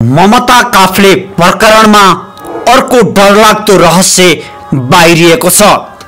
ममता काफले प्रकरणमा अर्को डरलाग्दो रहस्य बाहिरिएको छ।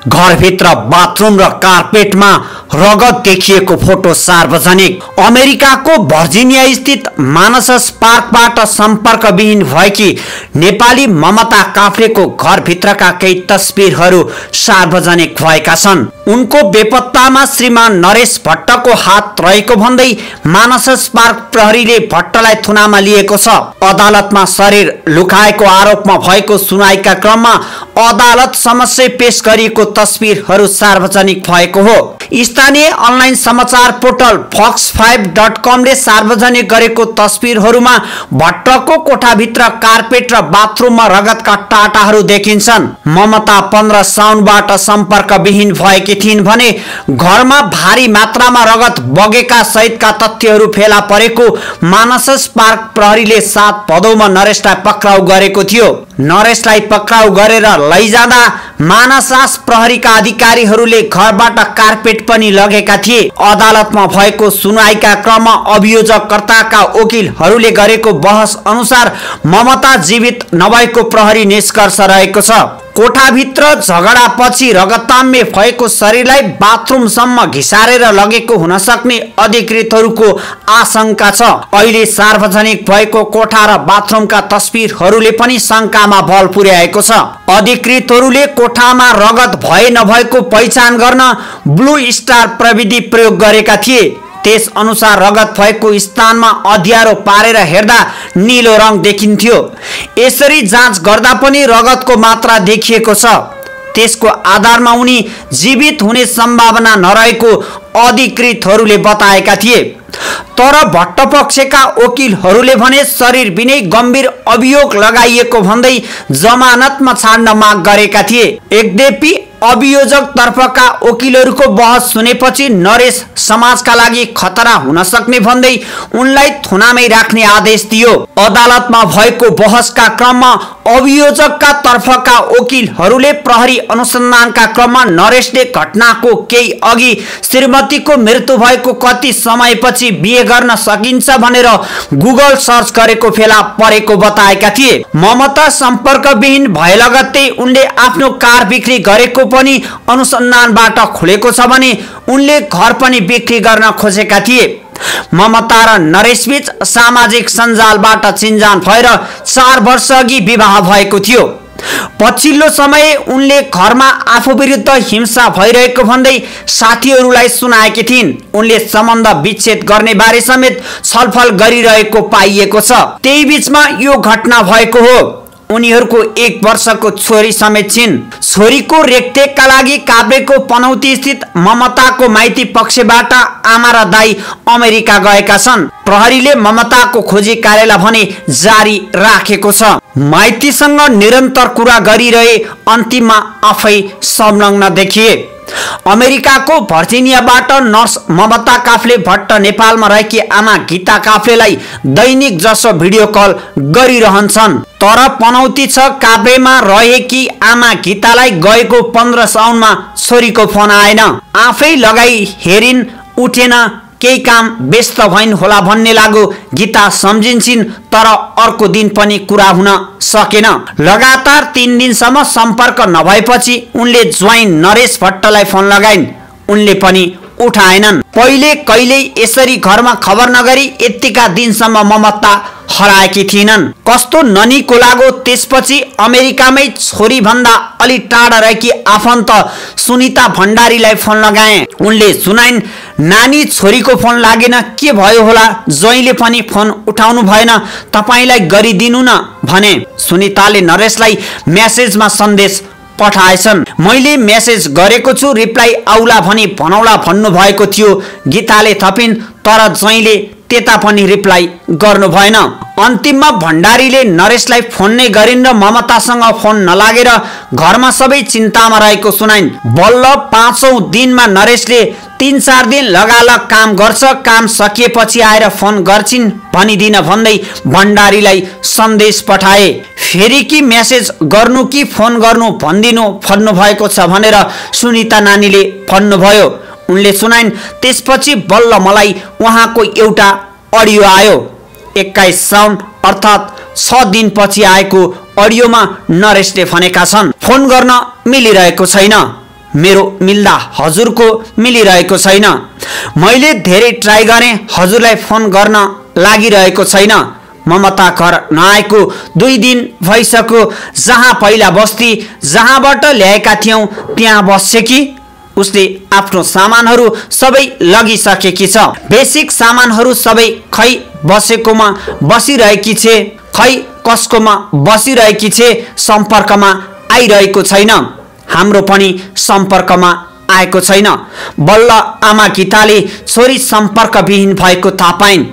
घरभित्र बाथरुम र कार्पेटमा रगत देखिएको फोटो सार्वजनिक। अमेरिकाको भर्जिनिया स्थित मानसस पार्कबाट सम्पर्कविहीन भएकी नेपाली ममता काफ्लेको घरभित्रका केही तस्बिरहरू सार्वजनिक भएका छन्। उनको बेपत्तामा श्रीमान नरेश भट्टको हात रहेको भन्दै मानसस पार्क प्रहरीले भट्टलाई थुनामा लिएको छ। अदालतमा शरीर लुकाएको आरोपमा भएको सुनाइका क्रममा अदालत समस्या पेश गरिएको तस्बिरहरू सार्वजनिक भएको हो। स्थानीय अनलाइन समाचार पोर्टल फक्स फाइभ डट कमले सार्वजनिक गरेको तस्बिरहरूमा भट्टको कोठाभित्र कार्पेट र बाथरुममा रगतका टाटाहरू देखिन्छन्। ममता पन्ध्र साउनबाट सम्पर्कविहीन भएकी थिइन् भने घरमा भारी मात्रामा रगत बगेका सहितका तथ्यहरू फेला परेको मानसस पार्क प्रहरीले सात भदौमा नरेशलाई पक्राउ गरेको थियो। नरेशलाई पक्राउ गरेर लैजाँदा मानसास प्रहरीका अधिकारीहरूले घरबाट कार्पेट पनि लगेका थिए। अदालतमा भएको सुनवाईका क्रममा अभियोजककर्ताका वकिलहरूले गरेको बहस अनुसार ममता जीवित नभएको प्रहरी निष्कर्ष रहेको छ। कोठाभित्र झगडापछि रगताम्य भएको शरीरलाई बाथरुमसम्म घिसारेर लगेको हुन सक्ने अधिकृतहरूको आशंका छ। अहिले सार्वजनिक भएको कोठा र बाथरुमका तस्बिरहरूले पनि शङ्कामा बल पुर्याएको छ। अधिकृतहरूले कोठामा रगत भए नभएको पहिचान गर्न ब्लू स्टार प्रविधि प्रयोग गरेका थिए। त्यस अनुसार रगत भएको स्थानमा अध्यारो पारेर हेर्दा निलो रङ देखिन्थ्यो। यसरी जाँच गर्दा पनि रगतको मात्रा देखिएको छ। त्यसको आधारमा उनी जीवित हुने सम्भावना नरहेको अधिकृतहरूले बताएका थिए। तर भट्टपक्षका वकिलहरूले भने शरीर बिनै गम्भीर अभियोग लगाइएको भन्दै जमानतमा छाड्न माग गरेका थिए। यद्यपि अभियोजक तर्फका वकिलहरूको बहस सुनेपछि नरेश समाजका लागि खतरा हुन सक्ने भन्दै उनलाई थुनामै राख्ने आदेश दियो। अदालतमा भएको बहसका क्रममा अभियोजकका तर्फका वकिलहरूले प्रहरी अनुसन्धानका क्रममा नरेशले घटनाको केही अघि श्रीमतीको मृत्यु भएको कति समयपछि बिहे गर्न सकिन्छ भनेर गुगल सर्च गरेको फेला परेको बताएका थिए। ममता सम्पर्कविहीन भए लगत्तै उनले आफ्नो कार बिक्री गरेको पनि अनुसन्धानबाट खुलेको छ भने उनले घर पनि बिक्री गर्न खोजेका थिए। ममता र नरेशबीच सामाजिक सञ्जालबाट चिन्जान भएर चार वर्ष अघि विवाह भएको थियो। पछिल्लो समय उनले घरमा आफू विरुद्ध हिंसा भइरहेको भन्दै साथीहरूलाई सुनाएकी थिइन्। उनले सम्बन्ध विच्छेद गर्ने बारे समेत छलफल गरिरहेको पाइएको छ। त्यही बिचमा यो घटना भएको हो। उनीहरूको एक वर्षको छोरी समेत छिन्। छोरीको रेखदेखका लागि काभ्रेको पनौती स्थित ममताको माइती पक्षबाट आमा र दाई अमेरिका गएका छन्। प्रहरीले ममताको खोजी कार्यलाई भने जारी राखेको छ। माइतीसँग निरन्तर कुरा गरिरहे अन्तिममा आफै संलग्न देखिए। अमेरिकाको भर्जिनियाबाट नर्स ममता काफले भट्ट नेपालमा रहेकी आमा गीता काफ्लेलाई दैनिक जसो भिडियो कल गरिरहन्छन्। तर पनौती छ काभ्रेमा रहेकी आमा गीतालाई गएको पन्ध्र साउनमा छोरीको फोन आएन। आफै लगाई हेरिन् उठेन केही काम व्यस्त भइन् होला भन्ने लागु गीता सम्झिन्छन् तर अर्को दिन पनि कुरा हुन सकेन। लगातार तिन दिनसम्म सम्पर्क नभएपछि उनले ज्वाइन नरेश भट्टलाई फोन लगाइन्। उनले पनि उठाएनन्। पहिले कहिले यसरी घरमा खबर नगरी यतिका दिनसम्म ममता हराएकी थिएनन्। कस्तो ननीको लागो त्यसपछि अमेरिकामै छोरी भन्दा अलि टाढा रहेकी आफन्त सुनिता भण्डारीलाई फोन लगाए। उनले सुनाइन् नानी छोरीको फोन लागेन के भयो होला? जहिले पनि फोन उठाउनु भएन तपाईँलाई गरिदिनु न भने। सुनिताले नरेशलाई म्यासेजमा सन्देश पठाएछन्। मैले मेसेज गरेको छु रिप्लाई आउला भनी भनौला भन्नुभएको थियो। गीताले थपिन् तर जैले त्यता पनि रिप्लाई गर्नु भएन। अन्तिममा भण्डारीले नरेशलाई फोन नै गरिन् र ममतासँग फोन नलागेर घरमा सबै चिन्तामा रहेको सुनाइन्। बल्ल पाँचौँ दिनमा नरेशले तिन चार दिन लगालग काम गर्छ काम सकिएपछि आएर फोन गर्छिन् भनिदिन भन्दै भण्डारीलाई सन्देश पठाए। फेरि कि मेसेज गर्नु कि फोन गर्नु भनिदिनु भन्नुभएको छ भनेर सुनिता नानीले भन्नुभयो। उनले सुनाइन् त्यसपछि बल्ल मलाई उहाँको एउटा अडियो आयो। एक्काइस साउन अर्थात् छ दिनपछि आएको अडियोमा नरेशले भनेका छन् फोन गर्न मिलिरहेको छैन। मेरो मिल्दा हजुरको मिलिरहेको छैन। मैले धेरै ट्राई गरेँ हजुरलाई फोन गर्न लागिरहेको छैन। ममता घर नआएको दुई दिन भइसक्यो। जहाँ पहिला बस्ती जहाँबाट ल्याएका थियौँ त्यहाँ बस्छ कि? उसले आफ्नो सामानहरू सबै लगिसकेकी छ। बेसिक सामानहरू सबै खै बसेकोमा बसिरहेकी छे खै कसकोमा बसिरहेकी छे सम्पर्कमा आइरहेको छैन। हाम्रो पनि सम्पर्कमा आएको छैन। बल्ल आमा गीताले छोरी सम्पर्कविहीन भएको थाहा पाइन्।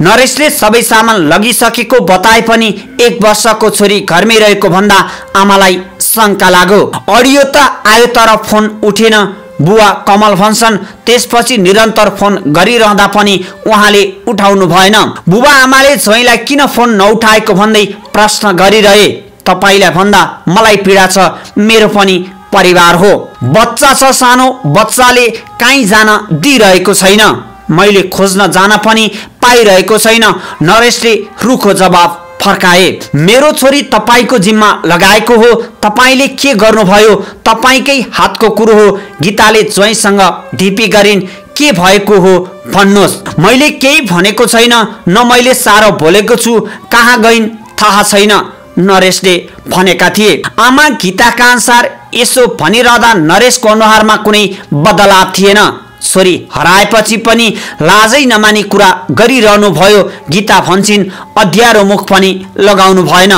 नरेशले सबै सामान लगिसकेको बताए पनि एक वर्षको छोरी घरमै रहेको भन्दा आमालाई शङ्का लाग्यो। अडियो त आयो तर फोन उठेन। बुवा कमल भन्छन् त्यसपछि निरन्तर फोन गरिरहँदा पनि उहाँले उठाउनु भएन। बुबा आमाले छोइलाई किन फोन नउठाएको भन्दै प्रश्न गरिरहे। तपाईँलाई भन्दा मलाई पीडा छ मेरो पनि परिवार हो। बच्चा छ सानो बच्चाले काहीँ जान दिइरहेको छैन। मैले खोज्न जान पनि पाइरहेको छैन। नरेशले रुखो जवाब फर्काए। मेरो छोरी तपाईँको जिम्मा लगाएको हो। तपाईँले के गर्नुभयो? तपाईँकै हातको कुरो हो। गीताले ज्वाइँसँग ढिपी गरिन्। के भएको हो? भन्नुहोस्। मैले केही भनेको छैन। न मैले साह्रो बोलेको छु। कहाँ गइन्? थाहा छैन। नरेशले भनेका थिए। आमा गीताका अनुसार यसो भनिरहँदा नरेशको अनुहारमा कुनै बदलाव थिएन। छोरी हराएपछि पनि लाजै नमानी कुरा गरिरहनु भयो। गीता भन्छन् अध्यारो मुख पनि लगाउनु भएन।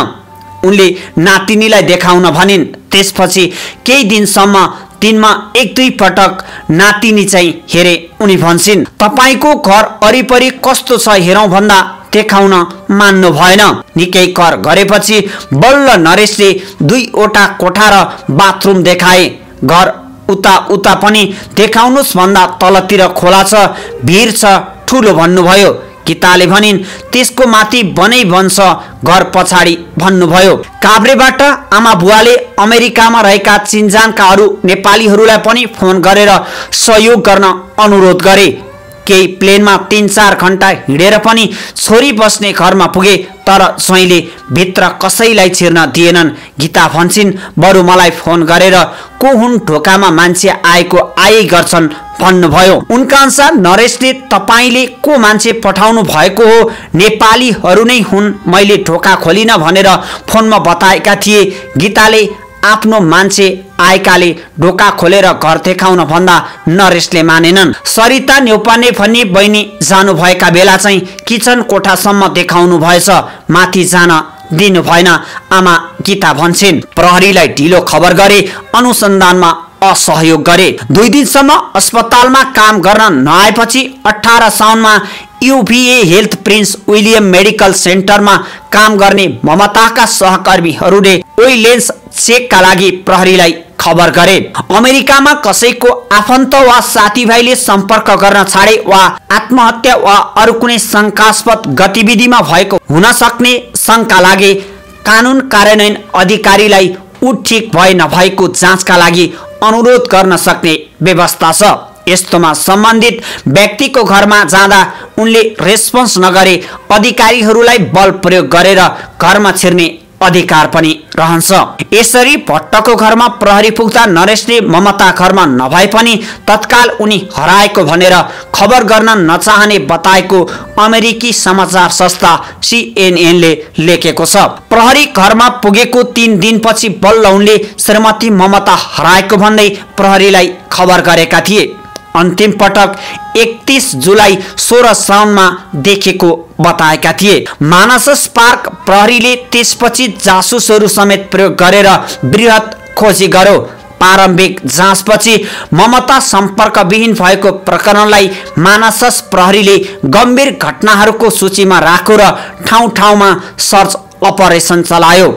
उनले नातिनीलाई देखाउन भनिन्। त्यसपछि केही दिनसम्म दिनमा एक दुई पटक नातिनी चाहिँ हेरे उनी भन्छन् तपाईँको घर वरिपरि कस्तो छ हेरौँ भन्दा देखाउन मान्नु भएन। निकै कर गरेपछि बल्ल नरेशले दुईवटा कोठा र बाथरुम देखाए। घर उता उता पनि देखाउनुहोस् भन्दा तलतिर खोला छ भिर छ ठुलो भन्नुभयो। गीताले भनिन् त्यसको माथि बनै बन्छ घर पछाडि भन्नुभयो। काभ्रेबाट आमा बुवाले अमेरिकामा रहेका चिन्जानका अरू नेपालीहरूलाई पनि फोन गरेर सहयोग गर्न अनुरोध गरे। केही प्लेनमा तिन चार घन्टा हिँडेर पनि छोरी बस्ने घरमा पुगे तर स्वैँले भित्र कसैलाई छिर्न दिएनन्। गीता भन्छन् बरु मलाई फोन गरेर को हुन् ढोकामा मान्छे आएको आए गर्छन् भन्नुभयो। उनका अनुसार नरेशले तपाईँले को मान्छे पठाउनु भएको हो? नेपालीहरू नै हुन् मैले ढोका खोलिन भनेर फोनमा बताएका थिए। गीताले आफ्नो मान्छे आएकाले ढोका खोलेर घर देखाउन भन्दा नरेशले मानेनन्। सरिता न्यौपाने भन्ने बहिनी जानुभएका बेला चाहिँ किचन कोठासम्म देखाउनु भएछ। माथि जान दिनु भएन। आमा गीता भन्छन् प्रहरीलाई ढिलो खबर गरे अनुसन्धानमा असहयोग गरे। दुई दिनसम्म अस्पतालमा काम गर्न नआएपछि अठार साउनमा UVA Health Prince William Medical सेन्टरमा काम गर्ने ममताका सहकर्मीहरूले लेन्स चेकका लागि प्रहरीलाई खबर गरे। अमेरिकामा कसैको आफन्त वा साथीभाइले सम्पर्क गर्न छाडे वा आत्महत्या वा अरू कुनै शङ्कास्पद गतिविधिमा भएको हुन सक्ने शङ्का लागे। कानुन कार्यान्वयन अधिकारीलाई ऊ भए नभएको जाँचका लागि अनुरोध गर्न सक्ने व्यवस्था छ। यस्तोमा सम्बन्धित व्यक्तिको घरमा जाँदा उनले रेस्पोन्स नगरे अधिकारीहरूलाई बल प्रयोग गरेर घरमा छिर्ने अधिकार पनि रहन्छ। यसरी भट्टको घरमा प्रहरी पुग्दा नरेशले ममता घरमा नभए पनि तत्काल उनी हराएको भनेर खबर गर्न नचाहने बताएको अमेरिकी समाचार संस्था सिएनएनले लेखेको छ। प्रहरी घरमा पुगेको तिन दिनपछि बल्ल उनले श्रीमती ममता हराएको भन्दै प्रहरीलाई खबर गरेका थिए। अन्तिम पटक एकतिस जुलाई सोह्र साउनमा देखेको बताएका थिए। मानस पार्क प्रहरीले त्यसपछि जासुसहरू समेत प्रयोग गरेर वृहत खोजी गर्यो। प्रारम्भिक जाँचपछि ममता सम्पर्कविहीन भएको प्रकरणलाई मानसस प्रहरीले गम्भीर घटनाहरूको सूचीमा राख्यो र ठाउँ ठाउँमा सर्च अपरेसन चलायो।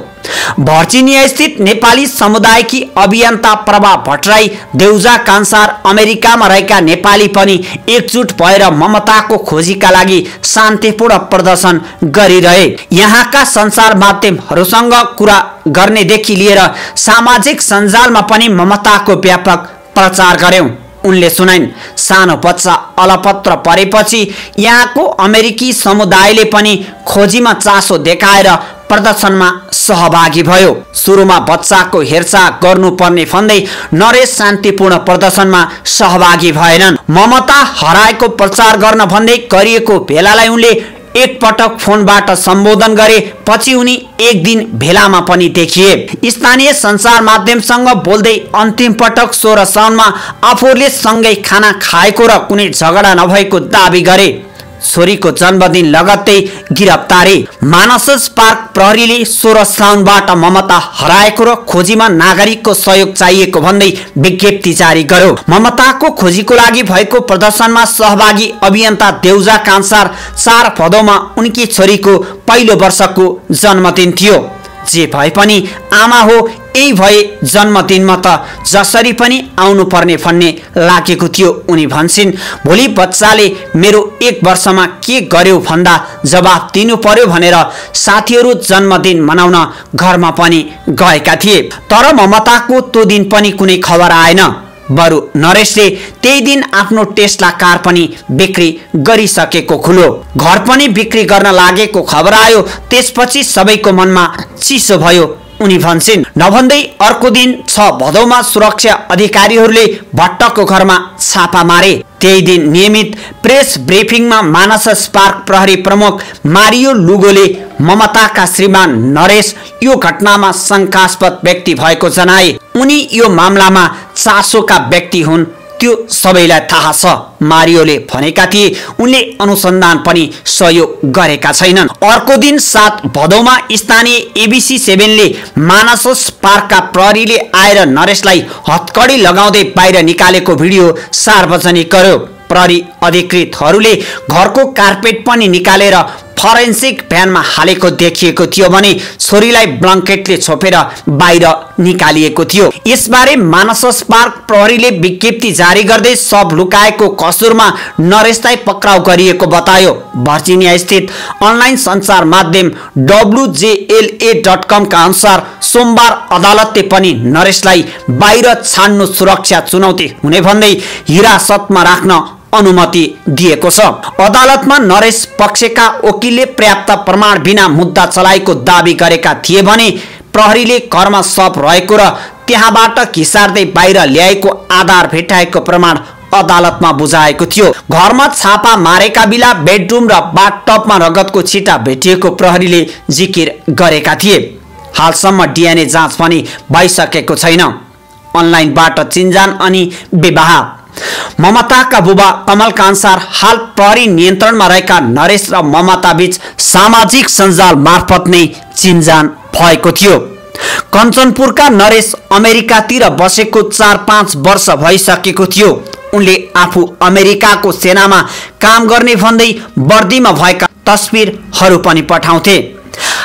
भर्जिनिया स्थित नेपाली समुदायकी अभियन्ता प्रभा भट्टराई देउजा कान्सार अमेरिकामा रहेका नेपाली पनि एकजुट भएर ममताको खोजीका लागि शान्तिपूर्ण प्रदर्शन गरिरहे। यहाँका सञ्चार माध्यमहरूसँग कुरा गर्नेदेखि लिएर सामाजिक सञ्जालमा पनि ममताको व्यापक प्रचार गर्यौँ। उनले सुनाइन् सानो बच्चा अलपत्र परेपछि यहाँको अमेरिकी समुदायले पनि खोजीमा चासो देखाएर प्रदर्शनमा सहभागी भयो। सुरुमा बच्चाको हेरचाह गर्नुपर्ने भन्दै नरेश शान्तिपूर्ण प्रदर्शनमा सहभागी भएनन्। ममता हराएको प्रचार गर्न भन्दै गरिएको भेलालाई उनले एकपटक फोनबाट सम्बोधन गरे पछि उनी एक दिन भेलामा पनि देखिए। स्थानीय सञ्चार माध्यमसँग बोल्दै अन्तिम पटक सोह्र साउनमा आफूले सँगै खाना खाएको र कुनै झगडा नभएको दावी गरे। छोरीको जन्मदिन लगत्तै गिरफ्तारी। मानस पार्क प्रहरीले सोह्र साउनबाट ममता हराएको र खोजीमा नागरिकको सहयोग चाहिएको भन्दै विज्ञप्ति जारी गर्यो। ममताको खोजीको लागि भएको प्रदर्शनमा सहभागी अभियन्ता देउजा कान्सार चार भदौमा उनकी छोरीको पहिलो वर्षको जन्मदिन थियो। जे भए पनि आमा हो यही भए जन्मदिनमा त जसरी पनि आउनुपर्ने भन्ने लागेको थियो। उनी भन्छन् भोलि बच्चाले मेरो एक वर्षमा के गर्यो भन्दा जवाब दिनु पर्यो भनेर साथीहरू जन्मदिन मनाउन घरमा पनि गएका थिए। तर ममताको त्यो दिन पनि कुनै खबर आएन। बरु नरेशले त्यही दिन आफ्नो टेस्ला कार पनि बिक्री गरिसकेको खुलो। घर पनि बिक्री गर्न लागेको खबर आयो त्यसपछि सबैको मनमा चिसो भयो उनी भन्छन् नभन्दै अर्को दिन छ भदौमा सुरक्षा अधिकारीहरूले भट्टको घरमा छापा मारे। त्यही दिन नियमित प्रेस ब्रिफिङमा मानस स्पार्क प्रहरी प्रमुख मारियो लुगोले ममताका श्रीमान नरेश यो घटनामा शङ्कास्पद व्यक्ति भएको जनाए। उनी यो मामलामा चासोका व्यक्ति हुन्। त्यो सबैलाई थाहा छ मारियोले भनेका थिए। उनले अनुसन्धान पनि सहयोग गरेका छैनन्। अर्को दिन सात भदौमा स्थानीय एबिसी सेभेनले मानसोस पार्कका प्रहरीले आएर नरेशलाई हत्कडी लगाउँदै बाहिर निकालेको भिडियो सार्वजनिक गर्यो। प्रहरी अधिकृतहरूले घरको कार्पेट पनि निकालेर फरेन्सिक भ्यानमा हालेको देखिएको थियो भने छोरीलाई ब्ल्याङ्केटले छोपेर बाहिर निकालिएको थियो। यसबारे मानस पार्क प्रहरीले विज्ञप्ति जारी गर्दै सब लुकाएको कसुरमा नरेशलाई पक्राउ गरिएको बतायो। भर्जिनिया स्थित अनलाइन सञ्चार माध्यम डब्लुजेएलए डट कमका अनुसार सोमबार अदालतले पनि नरेशलाई बाहिर छान्नु सुरक्षा चुनौती। हुने भन्दै हिरासतमा राख्न अनुमति दिएको छ। अदालतमा नरेश पक्षका वकिलले पर्याप्त प्रमाण बिना मुद्दा चलाएको दावी गरेका थिए भने प्रहरीले घरमा सप रहेको र त्यहाँबाट घिसार्दै बाहिर ल्याएको आधार भेटाएको प्रमाण अदालतमा बुझाएको थियो। घरमा छापा मारेका बेला बेडरुम र बाथटपमा रगतको छिटा भेटिएको प्रहरीले जिकिर गरेका थिए। हालसम्म डिएनए जाँच पनि भइसकेको छैन। अनलाइनबाट चिन्जान अनि विवाह ममताका बुबा कमल कान्सार हाल प्रहरी नियन्त्रणमा रहेका नरेश र ममता बीच सामाजिक सञ्जाल मार्फत नै चिन्जान भएको थियो। कञ्चनपुरका नरेश अमेरिकातिर बसेको चार पाँच वर्ष भइसकेको थियो। उनले आफू अमेरिकाको सेनामा काम गर्ने भन्दै वर्दीमा भएका तस्विरहरू पनि पठाउँथे।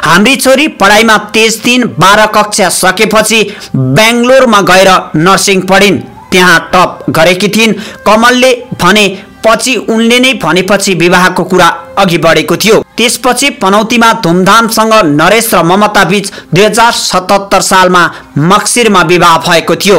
हाम्री छोरी पढाइमा तेज दिन बाह्र कक्षा सकेपछि बेङ्गलोरमा गएर नर्सिङ पढिन्। त्यहाँ टप गरेकी थिइन्। कमलले भने पछि उनले नै भनेपछि विवाहको कुरा अघि बढेको थियो। त्यसपछि पनौतीमा धुमधामसँग नरेश र ममता बीच दुई हजार सतहत्तर सालमा मक्सिरमा विवाह भएको थियो।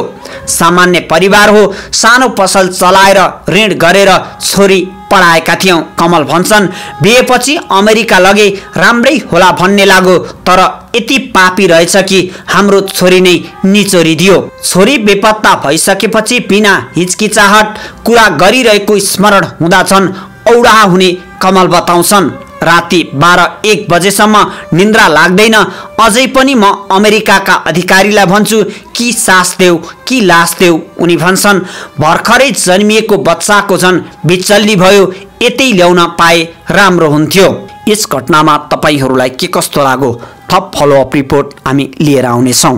सामान्य परिवार हो सानो पसल चलाएर ऋण गरेर छोरी पढाएका थियौँ। कमल भन्छन् बिहेपछि अमेरिका लगे राम्रै होला भन्ने लाग्यो तर यति पापी रहेछ कि हाम्रो छोरी नै निचोरिदियो छोरी बेपत्ता भइसकेपछि बिना हिचकिचाहट कुरा गरिरहेको स्मरण हुँदा छन् औडाहा हुने कमल बताउँछन्। राति बाह्र एक बजेसम्म निन्द्रा लाग्दैन। अझै पनि म अमेरिकाका अधिकारीलाई भन्छु कि सास देऊ कि लास देऊ? उनी भन्छन्। भर्खरै जन्मिएको बच्चाको झन् बिचल्ली भयो यतै ल्याउन पाए राम्रो हुन्थ्यो। यस घटनामा तपाईँहरूलाई के कस्तो लाग्यो? थप फलोअप रिपोर्ट हामी लिएर आउनेछौँ।